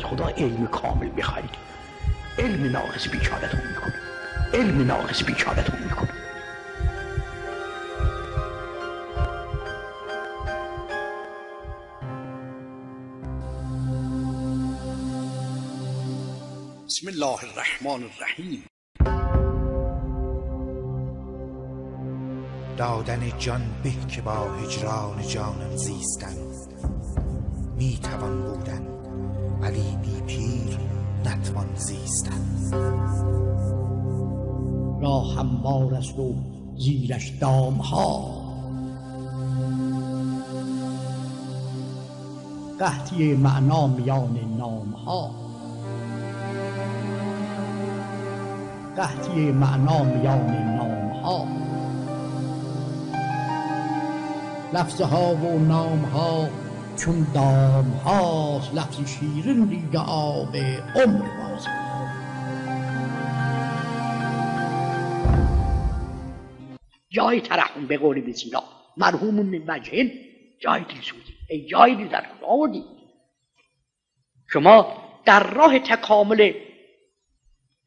از خدا علم کامل بخواهید علم ناقص بیچارتون می‌کنه علم ناقص بیچارتون می‌کنه بسم الله الرحمن الرحیم. دادن جان به که با هجران جانم زیستن می توان هموار است و زیرش دام ها قحطی معنا میان نام ها قحطی معنا میان نام ها لفظها و نام ها چون دام هاست لفظ شیرین ریگ آب عمر باز جای ترحم به قول بسینا مرحوم من وجهن جای دلسوزی ای جای دل در آوردی. شما در راه تکامل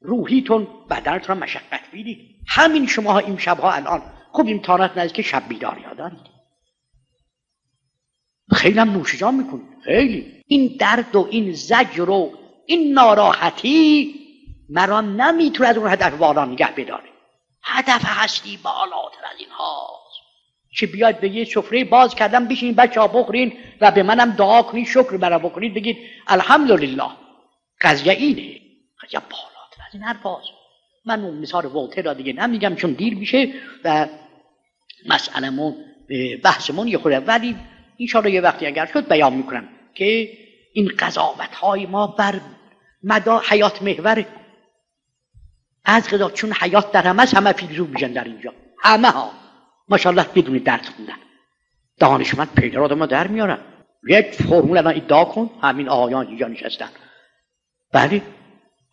روحیتون بدنتون مشقت بیدید. همین شما این شبها الان. خوب امتحانات که شب بیداری ها دارید؟ خیلی هم نوشیجان می‌کنید. خیلی. این درد و این زجر و این ناراحتی مرا نمی‌تونه از اون هدف والا نگه بداره. هدف هستی بالاتر از این هاست که بیاید به یه سفره باز کردم بشین بچه ها بخورین و به منم دعا کنید شکر برا بکنید بگید الحمدلله. قضیه اینه. قضیه بالاتر از این حرف هاست. من اون مثال ولتر را دیگه نمیگم چون دیر میشه و مسئلمون بحثمون یه خوره ولی این یه وقتی اگر شد بیان می‌کنم که این قضاوت های ما بر مدا حیات محوره از قضا چون حیات در همه همه فیلزوف میشن در اینجا. همه ها. ماشاءالله بدون درد خوندن. دانشمند پیدا آدم در میارن. یک فرمول من ادعا کن. همین آقایان اینجا نشستن. بله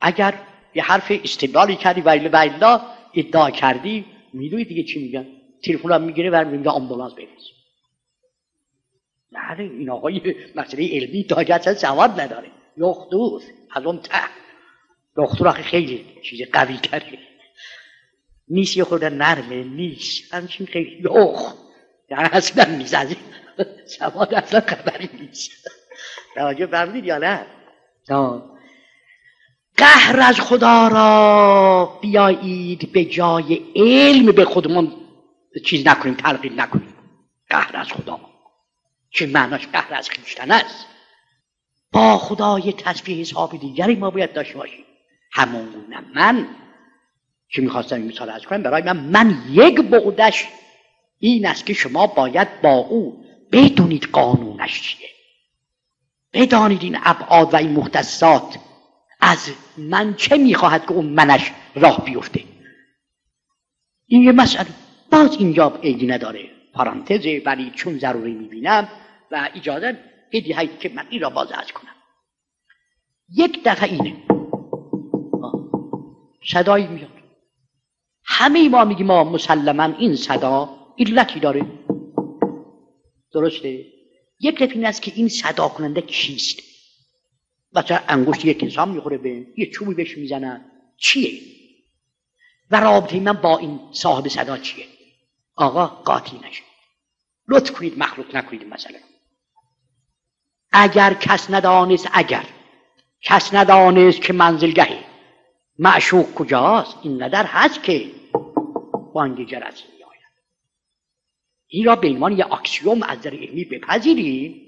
اگر یه حرف استدلالی کردی ولی ویلا ادعا کردی می‌دونی دیگه چی میگن؟ تلفن هم می‌گیره و میگه آمبولانس بفرست بله این آقای مسئله علمی تاجت سواد نداره. یختور از اون ته. آخه خیلی چیز قوی تره نیست یه خود نرمه نیست. همچین خیلی یخ یعنی اصلا نیست. سواد اصلا خبری نیست. توجه فرمودید یا نه؟ قهر از خدا را بیایید به جای علم به خودمون چیز نکنیم تلقین نکنیم. قهر از خدا. که معناش قهر از خیشتن است؟ با خدای تصفیه حساب دیگری ما باید داشته باشیم. همون من که می‌خواستم این مثال از کنم برای من من یک بغدش این است که شما باید با او بدونید قانونش چیه. بدانید این ابعاد و این مختصات از من چه می‌خواهد که اون منش راه بیفته. این یه مسئله. باز اینجا عیدی نداره. پارانتزه ولی چون ضروری می‌بینم و اجازه بدهید که من این را باز از کنم. یک دفعه اینه. صدایی میاد. همه ما میگیم ما مسلما این صدا علتی داره. درسته؟ یک دفعه این است که این صدا کننده کیست؟ مثلا انگشت یک انسان می‌خوره به یه چوبی بهش می‌زنن. چیه؟ و رابطه من با این صاحب صدا چیه؟ آقا قاطی نشه لطف کنید مخلوط نکنید مثلا اگر کس ندانست اگر. کس ندانست که منزلگه معشوق کجاست؟ این قدر هست که بانگ جرسی میآید. این را به عنوان یک axiom از در علمی بپذیریم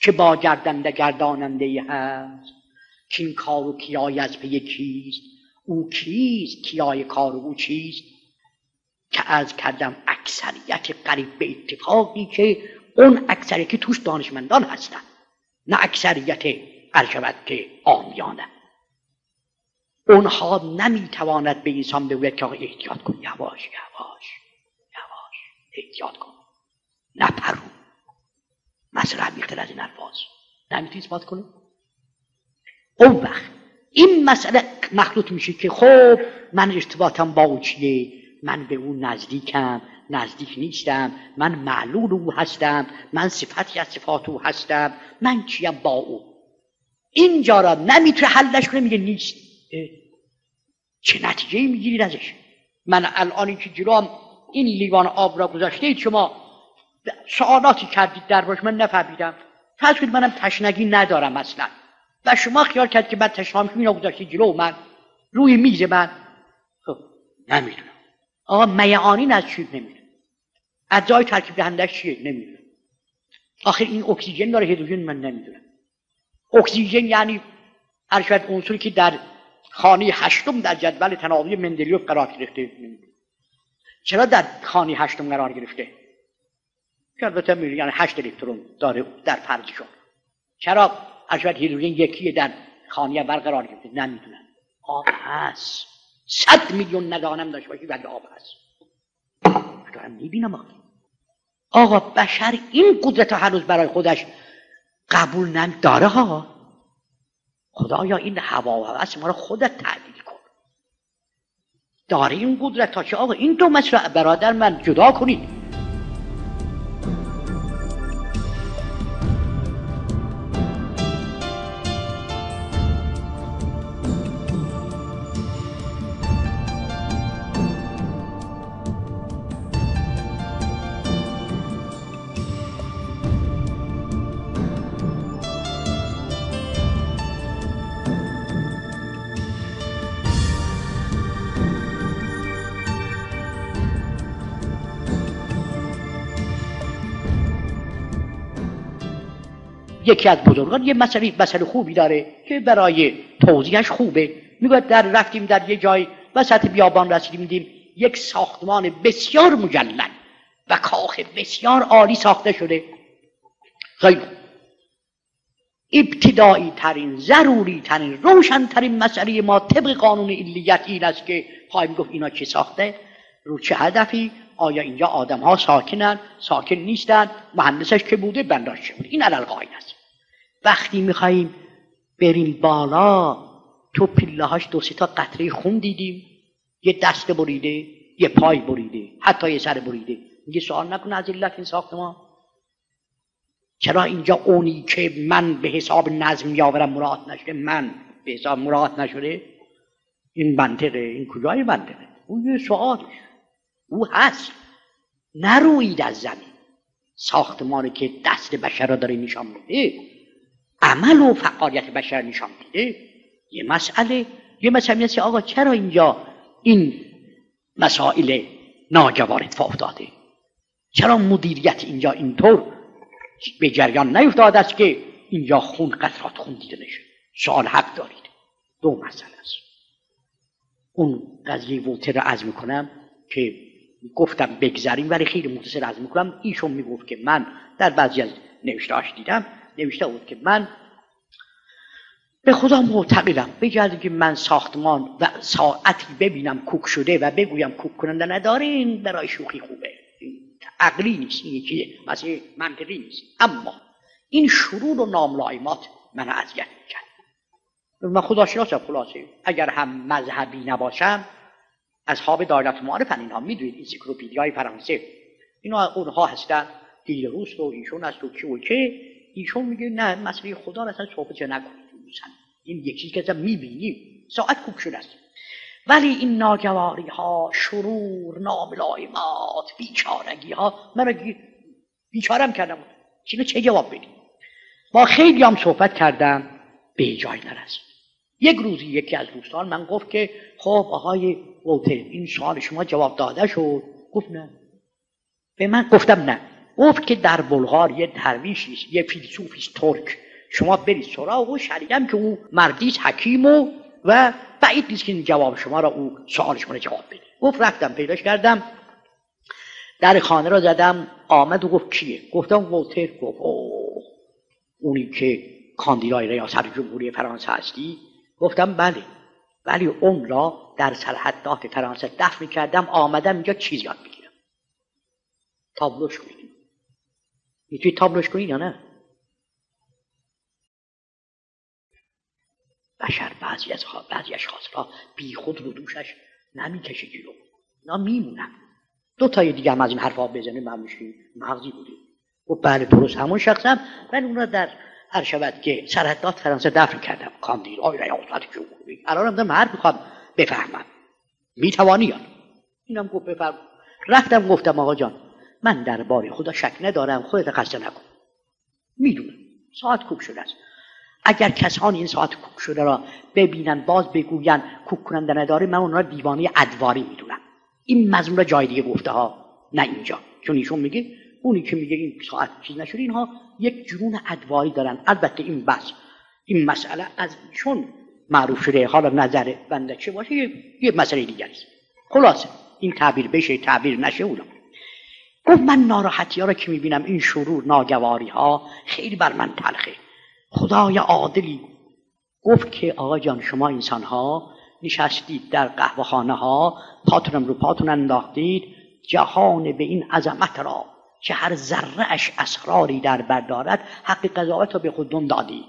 که با گردنده گرداننده‌ای هست. که این کار و کیای از پی کیست؟ او کیست؟ کیای کار او چیست؟ که عرض کردم اکثریت قریب به اتفاقی که اون اکثریت توش دانشمندان هستند. نه اکثریت شود که آمیانه اونها نمی‌تواند به انسان بگوید که احتیاط کن. یواش یواش یواش. احتیاط کن. نپرو. مثلا بیختر از این الفاظ نمی‌تونی اثبات کنی اون وقت این مسئله مخلوط میشه که خب من ارتباطم با او چیه؟ من به اون نزدیکم نزدیک نیستم. من معلول او هستم. من صفتی از صفات او هستم. من چیم با او؟ اینجا را نمی‌تونه حلش کنه میگه نیست. چه نتیجه می‌گیرید ازش؟ من الان که جلوم این لیوان آب را گذاشته شما سوالاتی کردید در باش من نفهمیدم. فرض منم تشنگی ندارم اصلا. و شما خیال کرد که من تشنام اینا گذاشتید جلو من. روی میز من. خب نمی‌دونم. آقا میعانین از چی نمی‌دونم اجزای ترکیب دهندش چیه؟ نمی‌دونم. آخر این اکسیژن داره هیدروژن من نمی‌دونم. اکسیژن یعنی هر شاید عنصری که در خانه هشتم در جدول تناوی مندلیوف قرار گرفته. چرا در خانه هشتم قرار گرفته؟ که البته یعنی هشت الکترون داره در فرضشون چرا شاید هیدروژن یکی در خانه اول قرار گرفته؟ نمی‌دونم. آب هست. صد میلیون ندانم داشته باشی ولی آب هست. دارم می‌بینم آقا. آقا بشر این قدرت هنوز برای خودش قبول نداره ها. خدایا این هوا و هوس ما رو خودت تعدیل کن. داره این قدرت تا چه آقا این دو مسئله برادر من جدا کنید. یکی از بزرگان یه مسئله مسئله خوبی داره که برای توضیحش خوبه. میگه در رفتیم در یه جای وسط بیابان رسیدیم دیدیم یک ساختمان بسیار مجلل و کاخ بسیار عالی ساخته شده. خیلی ابتدایی ترین ضروری ترین روشن ترین مسئله ما طبق قانون علیت این است که خواهیم گفت اینا چه ساخته رو چه هدفی آیا اینجا آدم ها ساکنن ساکن نیستن مهندسش که بوده بنداش بوده. این علال است. وقتی میخواییم بریم بالا تو پله هاش دو تا قطره خون دیدیم. یه دست بریده یه پای بریده حتی یه سر بریده. میگه سوال نکنه از علت این ساختمان. چرا اینجا اونی که من به حساب نظم میآورم مراد نشده؟ من به حساب مراد نشده؟ این منطقه این کجای منطقه؟ اون یه سوالش او هست. نروید از زمین. ساختمانی که دست بشر را داره نشان میده. عمل و فعالیت بشر نشان میده. یه مسئله یه مسئله که آقا چرا اینجا این مسائل ناجوار اتفاق افتاده؟ چرا مدیریت اینجا اینطور به جریان نیفتاده است که اینجا خون قطرات خون دیده نشه؟ سوال حق دارید. دو مسئله است. اون قضیه ووتر را از می‌کنم که گفتم بگذریم ولی خیلی مختصر از می‌کنم. ایشون می‌گفت که من در بعضی از نوشتهاش دیدم نوشته بود که من به خدا معتقدم. بگردیم که من ساختمان و ساعتی ببینم کوک شده و بگویم کوک کننده نداره این برای شوخی خوبه. عقلی نیست این یکی مثل منطقی نیست. اما این شرور و ناملایمات من اذیت می‌کرد. من خدا شناسم خلاصه اگر هم مذهبی نباشم اصحاب دایرت معارفن اینها می‌دونید انسیکلوپدی های فرانسه. اینا اونها هستن دیل روست و ایشون است و کی و که ایشون میگه نه مسئله خدا اصلا صحبت نکنید این یکی که اصلا می‌بینیم ساعت شده است. ولی این ناگواری ها شرور ناملایمات بیچارگی ها من بیچارم کردم. چینه چه جواب بدیم با خیلی هم صحبت کردم به جای نرسید یک روزی یکی از دوستان من گفت که خب آقای ووتر این سوال شما جواب داده شد. گفت نه. به من گفتم نه. گفت که در بلغار یه درویشی یه فیلسوفی ترک. شما برید سراغ او شریدم که او مردیس حکیم و و بعید نیست که این جواب شما را او سوال شما جواب بده. گفت رفتم پیداش کردم. در خانه را زدم آمد و گفت کیه؟ گفتم وولتر گفت اوه اونی که کاندیدای ریاست جمهوری فرانسه هستی؟ گفتم بله. ولی اون را در سرحدات فرانسه دفن کردم آمدم اینجا چیز یاد بگیرم. تابلوش کنید می‌تونی تابلوش کنید یا نه؟ بشر بعضی از بعضی اشخاص را بی خود رو دوشش نمی‌کشه جلو. اینا میمونن. دو تای دیگه هم از این حرفا بزنه من میشیم مغزی بودیم. و بله درست همون شخصم ولی اون را در هر شود که سرحدات فرانسه دفن کردم. کاندید آی ریاست جمهوری الان هم هر می‌خواد بفهمم. می‌توانی یا اینم گفت بفرم. رفتم گفتم آقا جان من درباره خدا شک ندارم خودت خسته نکن. می‌دونم. ساعت کوک شده است. اگر کسانی این ساعت کوک شده را ببینن باز بگوین کوک کننده نداره من اون را دیوانه ادواری می‌دونم. این مضمون را جای دیگه گفته ها. نه اینجا. چون ایشون میگه اونی که میگه این ساعت چیز نشده اینها یک جنون ادواری دارن. البته این بس. این مسئله از چون معروف شده حالا نظر بنده چه باشه یه, مسئله دیگر است. خلاصه. این تعبیر بشه تعبیر نشه اونا گفت من ناراحتی ها را که می‌بینم این شرور ناگواری ها خیلی بر من تلخه. خدای عادلی گفت که آقا جان شما انسان ها نشستید در قهوه خانه ها پاتونم رو پاتون انداختید جهان به این عظمت را که هر ذره اش اسراری در بردارد حق قضاوت را به خودتون دادید.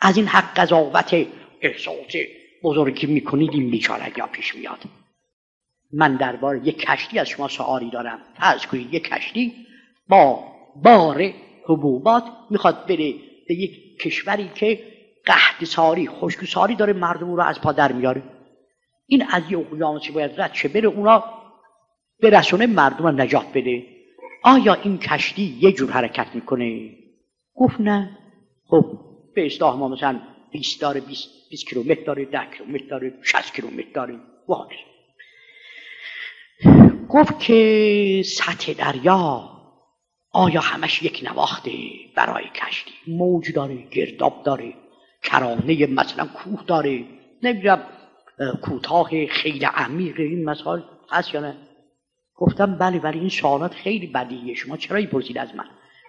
از این حق قضاوت احساس بزرگی می‌کنید این بیچارگی پیش میاد. من درباره یک کشتی از شما سوالی دارم. فرض کنید یک کشتی با بار حبوبات می‌خواد بره به یک کشوری که قحط ساری خشک ساری داره مردم رو از پا در میاره. این از یه اقیانوسی باید رد چه بره اونا برسونه مردم رو نجات بده. آیا این کشتی یه جور حرکت می‌کنه؟ گفت نه. خب به اصلاح ما مثلا 20 داره 20, 20 کیلومتر داره 10 کیلومتر داره 60 کیلومتر داره. واقعا. گفت که سطح دریا آیا همش یک نواخته برای کشتی؟ موج داره گرداب داره کرانه مثلا کوه داره نمی‌دونم کوتاه خیلی عمیق این مسائل هست یا نه؟ گفتم بله ولی این سوالات خیلی بدیه شما چرا پرسید از من؟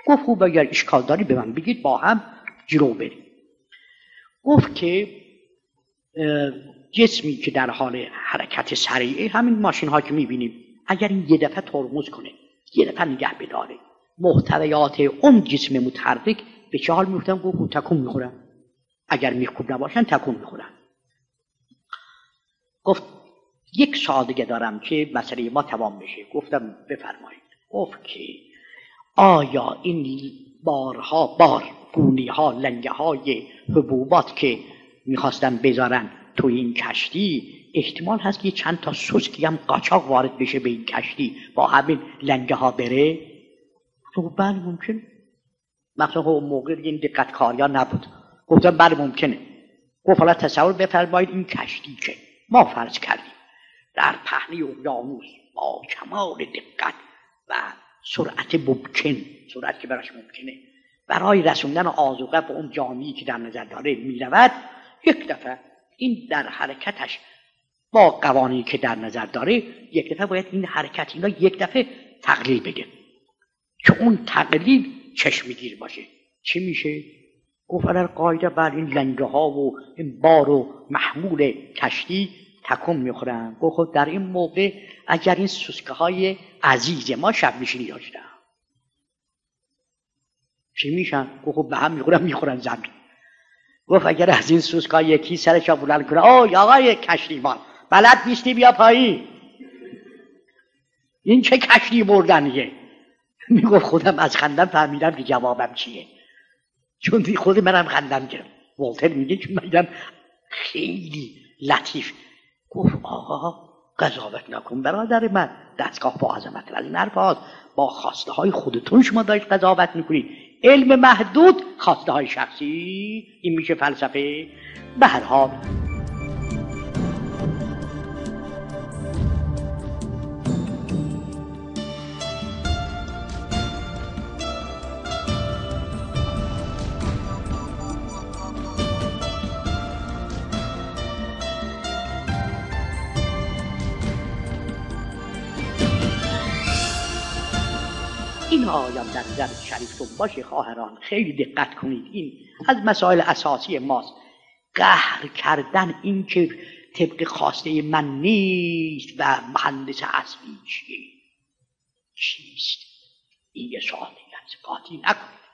گفت خوب اگر اشکال داری به من بگید با هم جلو بریم. گفت که جسمی که در حال حرکت سریعه همین ماشین ها که می‌بینیم اگر این یه دفعه ترمز کنه یه دفعه نگه بداره. محتویات اون جسم متحرک به چه حال میفتن گفت تکون می‌خورن. اگر میخوب نباشن تکون می‌خورن. گفت یک سال دیگه دارم که مسئله ما تمام بشه. گفتم بفرمایید. گفت که آیا این بارها بار گونی ها لنگه های حبوبات که می‌خواستن بذارن تو این کشتی احتمال هست که چند تا سوسکی هم قاچاق وارد بشه به این کشتی. با همین لنگه ها بره. تو بله ممکن. مثلا اون موقع این دقت کاریا نبود. گفتم بله ممکنه. گفت حالا تصور بفرمایید این کشتی که ما فرض کردیم در پهنه اقیانوس با کمال دقت و سرعت ممکن سرعت که براش ممکنه برای رسوندن آزوقه به اون جامعی که در نظر داره می‌رود یک دفعه این در حرکتش با قوانینی که در نظر داره یک دفعه باید این حرکت اینا یک دفعه تقلیل بگه. که اون تقلیل چشمگیر باشه. چی میشه؟ گفت در قاعده بر این لنگه ها و این بار و محمول کشتی تکون می‌خورن. گفت خب در این موقع اگر این سوسکه های عزیز ما شب میشینی داشتن چی میشن؟ گفت خب به هم می‌خورن می‌خورن زمین. گفت اگر از این سوسکا یکی سرش بلند کنه آی آقای کشتیبان بلد نیستی بیا پایی این چه کشتی بردنیه؟ می‌گفت خودم از خندم فهمیدم که جوابم چیه. چون خود منم خندم گرم والتر میگه که من خیلی لطیف. گفت آقا قضاوت نکن برادر من. دستگاه با عظمت از این با خواسته های خودتون شما دارید قضاوت می‌کنید. علم محدود خواسته های شخصی. این میشه فلسفه. به هر حال آیان در نظر شریفتون باشه خواهران خیلی دقت کنید. این از مسائل اساسی ماست. قهر کردن این که طبق خواسته من نیست و مهندس اصلی چیه؟ چیست؟ این یه سوال قاطی نکنید.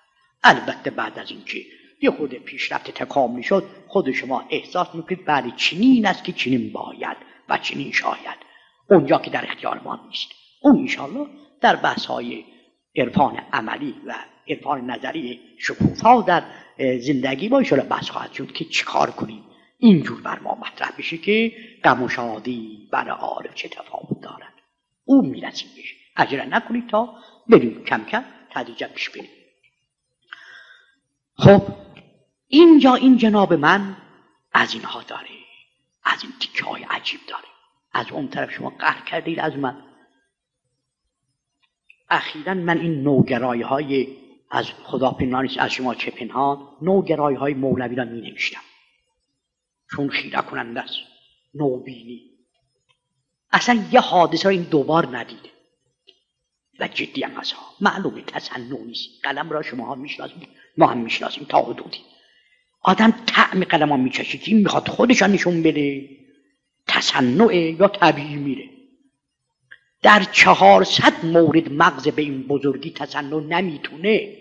البته بعد از اینکه یه خود پیشرفت تکاملی شد خود شما احساس می‌کنید بله چنین است که چنین باید و چنین شاید. اونجا که در اختیار ما نیست. اون انشالله در بحث های عرفان عملی و عرفان نظری شکوفا در زندگی با ایشالا بس خواهد شد که چیکار کنیم. اینجور بر ما مطرح بشه که غم و شادی بر عارف چه تفاوت دارد. او می‌رسیم بشه عجله نکنید تا بریم کم کم تدریجا پیش بریم. خب اینجا این جناب من از اینها داره از این تیکه های عجیب داره. از اون طرف شما قهر کردید از من. اخیرا من این نوگرای های از خدا پنهان از شما چه پنهان نوگرای های مولوی را می نوشتم چون خیره کننده است نوبینی. اصلا یه حادثه را این دوبار ندیده. و جدی هم هست. معلومه تصنع نیست. قلم را شما ها می‌شناسید ما هم می‌شناسیم تا حدودی. آدم طعم قلم ها میچشه که این می‌خواد خودشان نشون بده. تصنع یا طبیعی میره. در چهارصد مورد مغز به این بزرگی تصنع نمی‌تونه.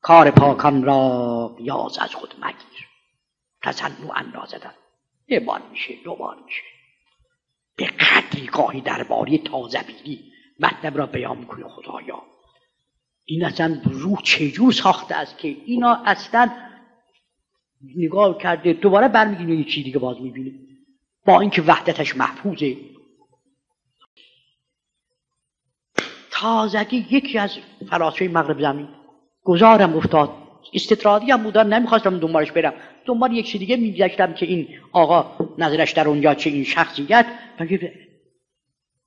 کار پاکان را یاز از خود مگیر. تصنع اندازدن یه بار میشه دو بار میشه. به قدری گاهی درباره تازبیلی مطلب را بیان می‌کنه خدایا. این اصلا روح چجور ساخته است که اینا اصلا نگاه کرده دوباره برمیگینه یه چی دیگه باز می‌بینه با اینکه وحدتش محفوظه. تازگی یکی از فلاسفه مغرب زمین. گذارم افتاد. استطرادی هم بودن نمی‌خواستم دنبالش برم. دنبال یک چیز دیگه میگشتم که این آقا نظرش در اونجا چه این شخصیت.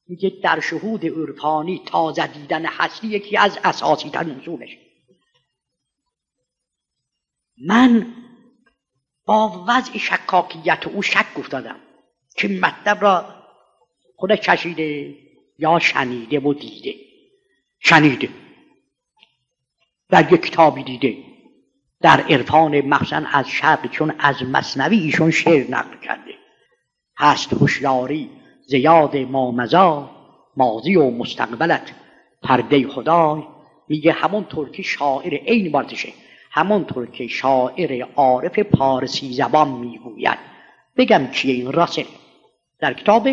میگه در شهود عرفانی تازه دیدن هستی یکی از اساسی ترین اصولش. من با وضع شکاکیت او شک گفتادم که مطلب را خود چشیده یا شنیده و دیده. شنیده در یک کتابی دیده. در عرفان مخصوصا از شرق چون از مصنوی ایشون شعر نقل کرده. هست هوشیاری زیاد مامزا ماضی و مستقبلت. پرده خدای میگه همونطور که شاعر عین بارتشه. همونطور که شاعر عارف پارسی زبان می‌گوید. بگم کیه این راسل؟ در کتاب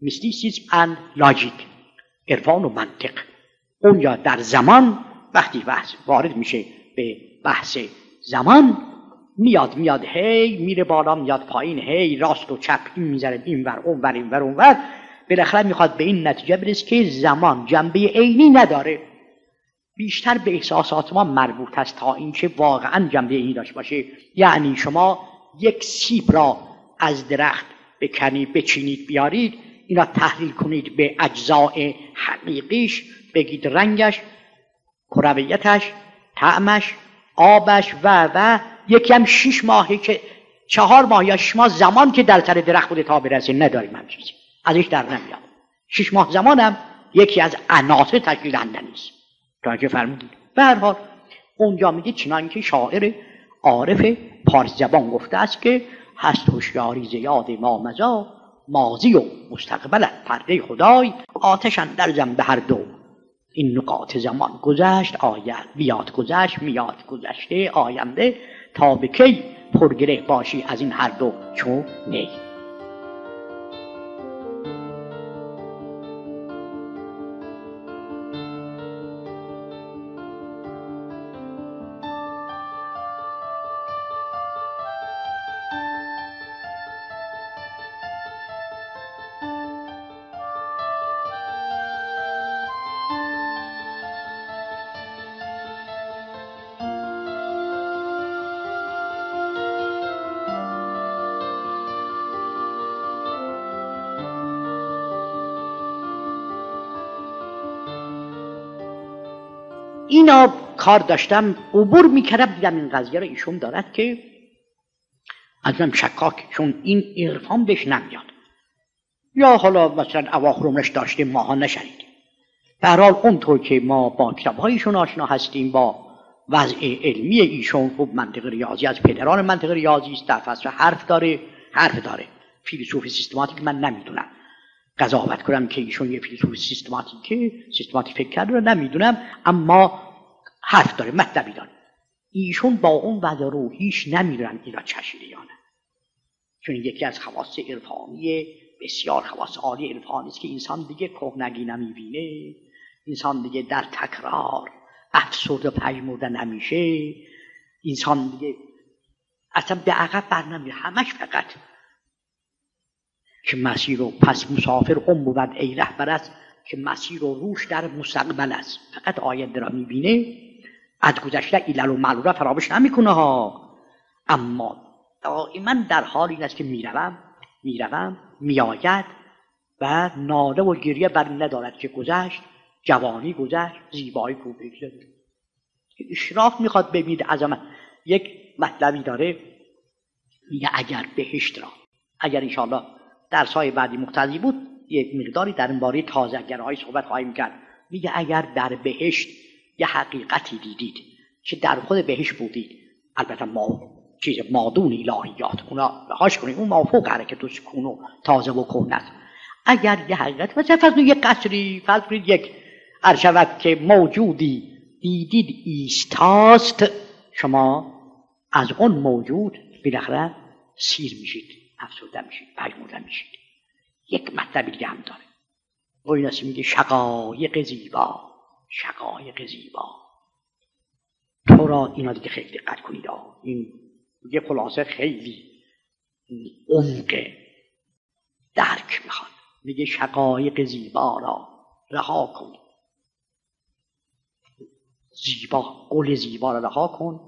میستیسیسم اند لاجیک عرفان و منطق. اونجا در زمان وقتی بحث وارد میشه به بحث زمان میاد میاد هی میره بالا میاد پایین هی راست و چپ این می‌زنه این ور اون ور این ور اون ور. بالاخره می‌خواد به این نتیجه برسه که زمان جنبه عینی نداره. بیشتر به احساسات ما مربوط است تا اینکه واقعا جنبه عینی داشته باشه. یعنی شما یک سیب را از درخت بکنید بچینید بیارید اینا تحلیل کنید به اجزاء حقیقیش. بگید رنگش کرویتش طعمش آبش و و یکی هم شیش ماهی که چهار ماه یا شش ماه زمان که در سر درخت بوده تا برسه نداریم هم چیزی ازش در نمیاد. شش ماه زمانم یکی از عناصر تشکیل دهنده نیست. توجه فرمودید. به هر حال اونجا میگه چنان که شاعر عارف پارس زبان گفته است که هست هوشیاری زیاد ما مزا ماضی و مستقبل پرده خدای آتشن در زم به هر دو. این نقاط زمان گذشت آید بیاد گذشت میاد گذشته آینده تا به کی پرگره باشی از این هر دو چون نی اینا کار داشتم عبور می‌کردم دیدم این قضیه رو ایشون دارد که از من شکاک چون این عرفان بهش نمیاد. یا حالا مثلا اواخر عمرش داشته ماها نشنیدیم. به حال اونطور که ما با کتاب هایشون آشنا هستیم با وضع علمی ایشون خوب منطق ریاضی از پدران منطق ریاضی است در فصل حرف داره حرف داره. فیلسوف سیستماتیک من نمی‌دونم. قضاوت کنم که ایشون یه فیلسوف سیستماتیک سیستماتیک فکر کرده رو نمی‌دونم اما حرف داره مطلبی داره. ایشون با اون وضع روحیش نمی‌دونن اینا چشیده یا نه چون یکی از خواص عرفانی بسیار خواص عالی عرفانی است که انسان دیگه کهنگی نمی‌بینه. انسان دیگه در تکرار افسرد و پژمرده نمیشه. انسان دیگه اصلا به عقب بر همش فقط که مسیر و پس مسافر هم بود ای رهبر است که مسیر و روش در مستقبل است. فقط آینده را می‌بینه. از گذشته ایلل و را فراموش نمی‌کنه ها. اما دائما در حال این است که می‌روم می‌روم میآید و ناله و گریه بر ندارد که گذشت جوانی گذشت زیبایی کو اشراف می‌خواد ببینید عظمت یک مطلبی داره میگه اگر بهشت را اگر انشاءالله در سای بعدی مقتضی بود یک مقداری در این باره تازهگرهای صحبت خواهیم کرد. میگه اگر در بهشت یه حقیقتی دیدید که در خود بهشت بودید. البته ما چیز مادون الهیات اونا رهاش کنید. اون مافوق حرکت و سکون و تازه و اگر یه حقیقت مثلا فرض یک قصری فرض یک شود که موجودی دیدید ایستاست شما از اون موجود بالاخره سیر میشید افسرده میشید پژمرده میشید. یک مطلب دیگه هم داره. و این میگه شقایق زیبا. شقایق زیبا. تو را اینا دیگه خیلی دقت کنید. این یه خلاصه خیلی عمق درک می‌خواد. میگه شقایق زیبا را رها کن. زیبا گل زیبا را رها کن.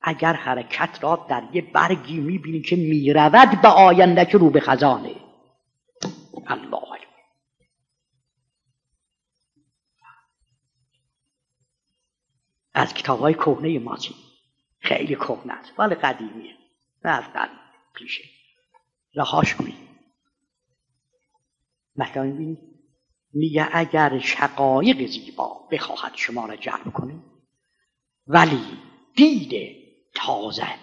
اگر حرکت را در یه برگی می‌بینی که می‌رود به آینده که رو به خزانه. الله. از کتاب های کهنه ماسی خیلی کهنه است. ولی قدیمیه. نه از قدیم. پیشه. رهاش کنید مثلا می‌بینید میگه اگر شقایق زیبا بخواهد شما را جلب کنه ولی دید تازه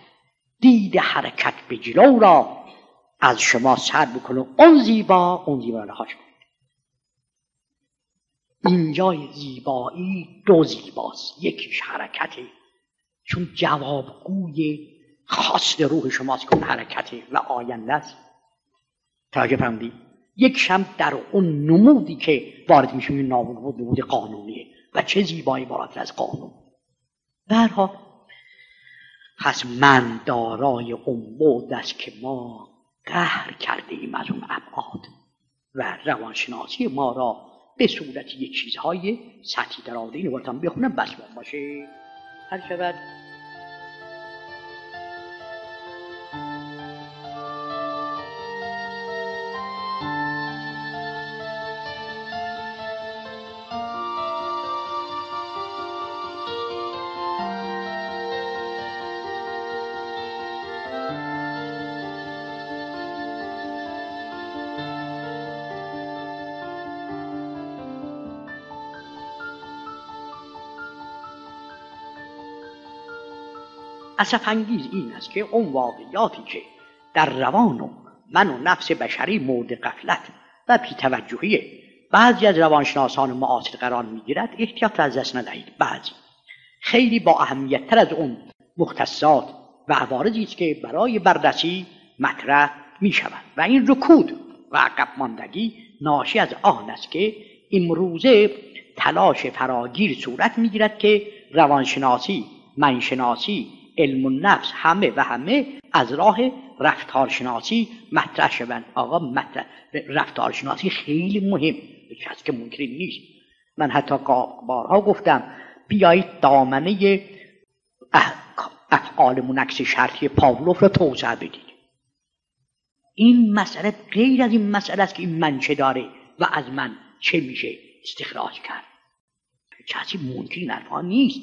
دید حرکت به جلو را از شما سر بکنه. اون زیبا اون زیبا رهاش اینجای زیبایی دو زیباست. یکیش حرکته چون جوابگوی خواست روح شماست که حرکته و آینده است. توجه فهمدی یک شم در اون نمودی که وارد میشه این نمود نمود قانونیه و چه زیبایی بالاتر از قانون. برها پس من دارای بود است که ما قهر کرده ایم از اون ابعاد و روانشناسی ما را به صورت یک چیزهای سطحی در آورده براتون بخونم بس باشه. هر شود انگیز این است که اون واقعیاتی که در روان و من و نفس بشری مورد قفلت و توجهی بعضی از روانشناسان معاصر قرار می‌گیرد احتیاط از دست ندهید. بعضی خیلی با اهمیت تر از اون مختصات و عوارضی است که برای بررسی مطرح می شود و این رکود و عقب ماندگی ناشی از آن است که امروزه تلاش فراگیر صورت می‌گیرد که روانشناسی منشناسی علم النفس همه و همه از راه رفتارشناسی مطرح شوند. آقا مطرح. رفتارشناسی خیلی مهم. کسی که ممکن نیست. من حتی بارها گفتم بیایید دامنه افعال منکس شرطی پاولوف را توسعه بدید. این مسئله غیر از این مسئله است که این منچه داره و از من چه میشه استخراج کرد. کسی ممکن این نیست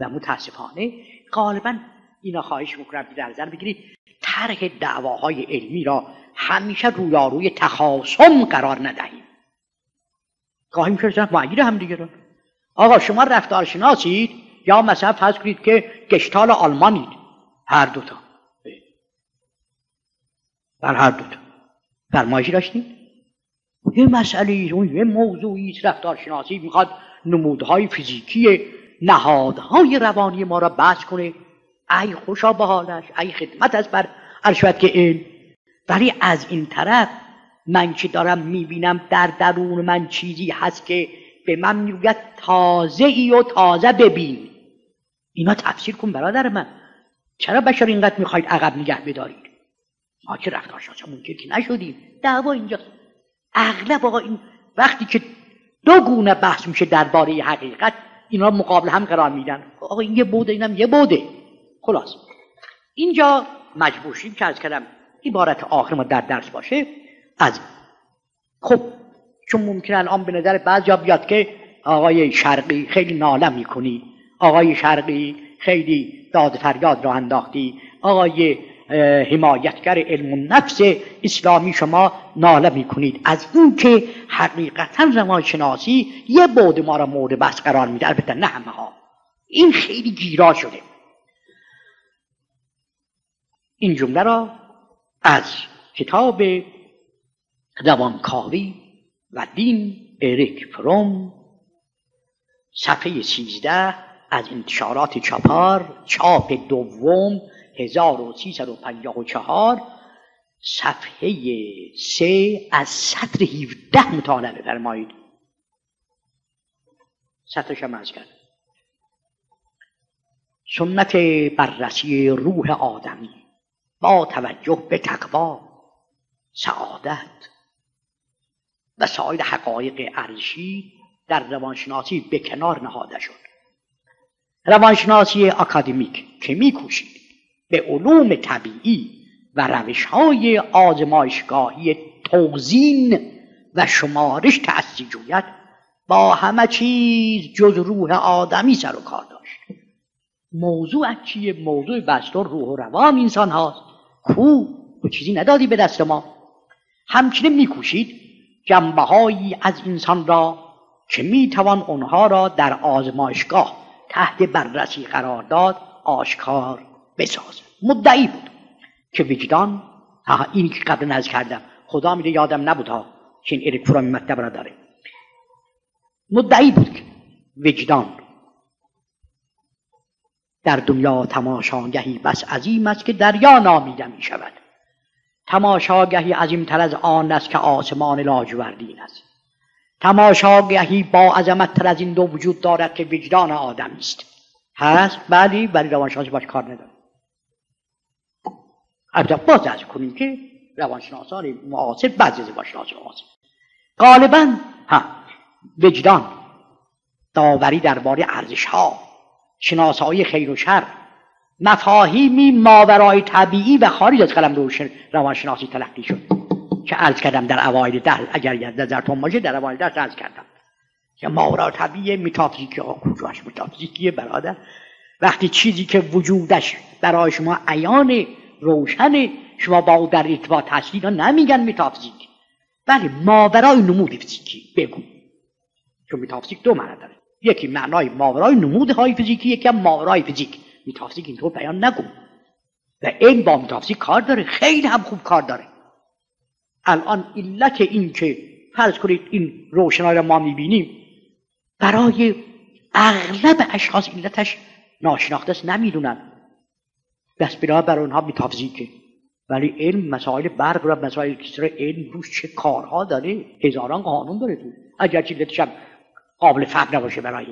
و متاسفانه غالبا اینا خواهش می‌کنم که در نظر بگیرید طرح دعواهای علمی را همیشه رویاروی تخاصم قرار ندهیم. گاهی میشه معیر هم دیگه رو. آقا شما رفتارشناسید یا مثلا فرض کنید که گشتال آلمانید؟ هر دوتا در هر دوتا فرمایشی داشتید یه مسئله اون یه موضوعی رفتارشناسی می‌خواد نمودهای فیزیکی نهادهای روانی ما را بحث کنه. ای خوشا به حالش ای خدمت از بر ارشد که این. ولی از این طرف من که دارم می‌بینم در درون من چیزی هست که به من می‌گوید تازه ای و تازه ببین. اینا تفسیر کن برادر من. چرا بشر اینقدر می‌خواید عقب نگه بدارید؟ ما که رفتار ممکن که نشدیم. دعوا اینجاست. اغلب آقا این وقتی که دو گونه بحث میشه درباره حقیقت اینا مقابل هم قرار میدن. آقا این یه بوده اینم یه بوده. خلاص. اینجا مجبور شیم که از کردم عبارت آخر ما در درس باشه. از خب چون ممکن الان به نظر بعضی بیاد که آقای شرقی خیلی ناله می‌کنی. آقای شرقی خیلی داد فریاد را انداختی. آقای حمایتگر علم نفس اسلامی شما ناله می‌کنید. از اینکه حقیقتا روانشناسی یه بود ما را مورد بحث قرار میده. البته نه همه ها این خیلی گیرا شده. این جمله را از کتاب روانکاوی و دین اریک فروم صفحه سیزده از انتشارات چاپار چاپ دوم 1354 صفحه سه از سطر 17 مطالعه بفرمایید. سطرش هم از کرد سنت بررسی روح آدمی. با توجه به تقوا سعادت و سایر حقایق ارزشی در روانشناسی به کنار نهاده شد. روانشناسی اکادمیک که میکوشید. به علوم طبیعی و روش های آزمایشگاهی توزین و شمارش تأثیر جوید با همه چیز جز روح آدمی سر و کار داشت. موضوع چیه؟ موضوع بستر روح و روان انسان هاست. کو؟ چیزی ندادی به دست ما. همچنین میکوشید جنبه هایی از انسان را که می‌توان آنها را در آزمایشگاه تحت بررسی قرار داد آشکار بسازد مدعی بود که وجدان این که قبل نزد کردم. خدا میده یادم نبود ها که این اریک فروم مطلب داره. مدعی بود که وجدان در دنیا تماشاگهی بس عظیم است که دریا نامیده می شود تماشاگهی عظیمتر از آن است که آسمان لاجوردین است. تماشاگهی با عظمت تر از این دو وجود دارد که وجدان آدم است. هست؟ بلی ولی روانشناسی باش کار نداره البته باز از کنیم که روانشناسان معاصر بعضی از روانشناسان معاصر. غالبا ها وجدان داوری درباره ارزش ها شناسایی خیر و شر مفاهیمی ماورای طبیعی و خارج از قلم روانشناسی تلقی شد که عرض کردم در اوایل در اگر نظرتون باشه در اوایل در عرض کردم که ماورای طبیعی متافیزیکی ها کجاش متافیزیکی برادر. وقتی چیزی که وجودش برای شما عیان روشن شما با او در ارتباط هستید نمیگن متافیزیک بله ماورای نمود فیزیکی. بگو. چون متافیزیک دو معنی داره. یکی معنای ماورای نمود های فیزیکی یکی هم ماورای فیزیک. متافیزیک اینطور بیان نگو و این با متافیزیک کار داره. خیلی هم خوب کار داره. الان علت این که فرض کنید این روشنایی را ما می‌بینیم برای اغلب اشخاص علتش ناشناخته است نمی‌دونن. دست بر اونها متافیزیکه ولی علم مسائل برق و مسائل کسر علم روش چه کارها داره هزاران قانون داره تو. اگر چیزش قابل فهم نباشه برای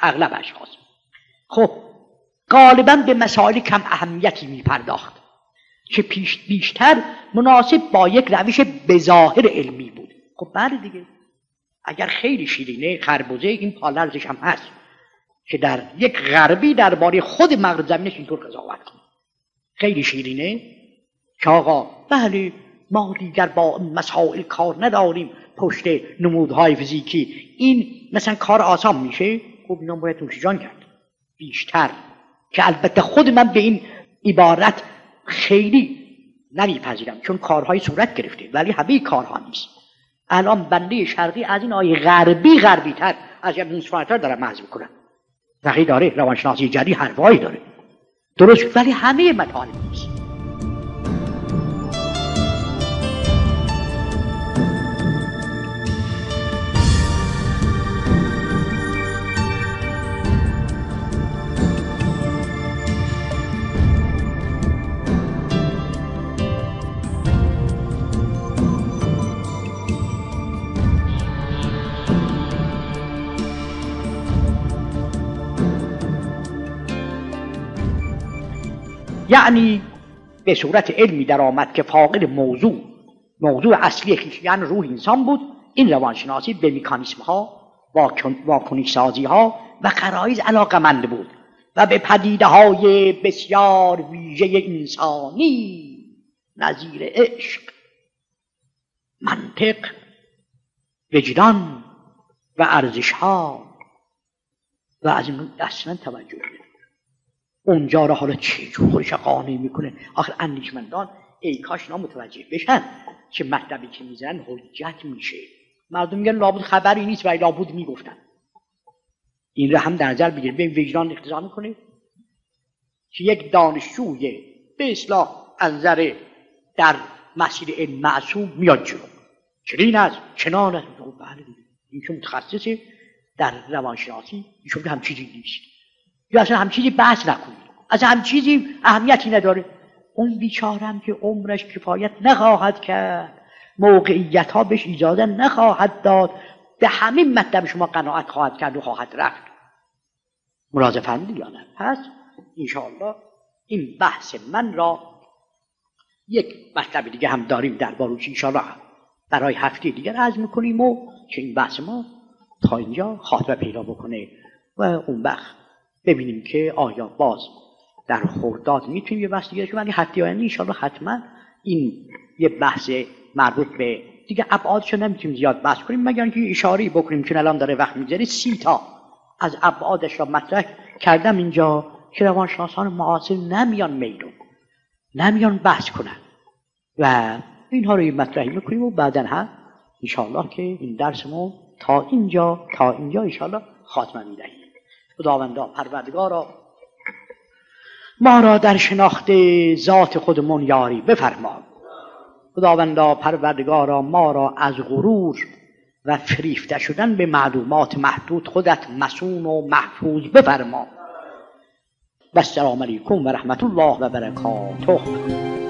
اغلب اشخاص. خب غالبا به مسائل کم اهمیتی می پرداخت که پیش بیشتر مناسب با یک روش بظاهر علمی بود. خب بله دیگه. اگر خیلی شیرینه خربوزه این پالرزش هم هست که در یک غربی درباره خود مغرب زمینش اینطور قضاوت کنه خیلی شیرینه که آقا بله ما دیگر با مسائل کار نداریم پشت نمودهای فیزیکی. این مثلا کار آسان میشه؟ خب اینا باید جان کرد. بیشتر. که البته خود من به این عبارت خیلی نمیپذیرم چون کارهای صورت گرفته ولی همه کارها نیست. الان بنده شرقی از این آیه غربی غربی تر از تر دارم محض می‌کنم. وقتی داره روانشناسی جدی حرفایی داره. درست. ولی همه مطالب نیست یعنی به صورت علمی در آمد که فاقد موضوع. موضوع اصلی یعنی روح انسان بود. این روانشناسی به میکانیسم ها واکنش سازی ها و خرایز علاقمند بود و به پدیده های بسیار ویژه انسانی. نظیر عشق منطق وجدان و ارزش ها و از این اصلا توجه اونجا را حالا چه خودش می‌کنه؟ آخر اندیشمندان ای کاش اینا متوجه بشن که مطلبی که می‌زنن حجت میشه. مردم میگن لابد خبری نیست و لابد می‌گفتن. این را هم در نظر بگیرید. به وجدان اقتضا می‌کنه. که یک دانشجوی به اصلاح از نظر در مسیر علم معصوم میاد جلو. چنین است چنان است. بله این که متخصصه در روانشناسی ایشون هم چیزی نیست. یا اصلا هم چیزی بحث نکنید از هم چیزی اهمیتی نداره. اون بیچارم که عمرش کفایت نخواهد کرد. موقعیت ها بهش اجازه نخواهد داد. به همین مطلب شما قناعت خواهد کرد و خواهد رفت. ملاحظه فرمودید یا نه؟ پس انشاءالله این بحث من را یک مطلب دیگه هم داریم در باروچ انشاءالله برای هفته دیگر عرض می‌کنیم و که این بحث ما تا اینجا خاطر پیدا بکنه. و اون وقت ببینیم که آیا باز در خورداد می‌تونیم یه بحث دیگه ولی هفته آینده انشاءالله حتما این یه بحث مربوط به دیگه ابعادش نمی‌تونیم زیاد بحث کنیم مگر اینکه اشاره بکنیم. چون الان داره وقت می‌ذاره سی تا از ابعادش را مطرح کردم اینجا که روانشناسان معاصر نمیان میدون نمیان بحث کنن و اینها رو یه مطرحی می‌کنیم و بعدا هم انشاءالله که این درس ما تا اینجا تا اینجا انشاءالله خاتمه می‌دهیم. خداوندا پروردگارا. ما را در شناخت ذات خودمون یاری بفرما. خداوندا پروردگارا ما را از غرور و فریفته شدن به معلومات محدود خودت مسون و محفوظ بفرما. و السلام علیکم و رحمت الله و برکاته.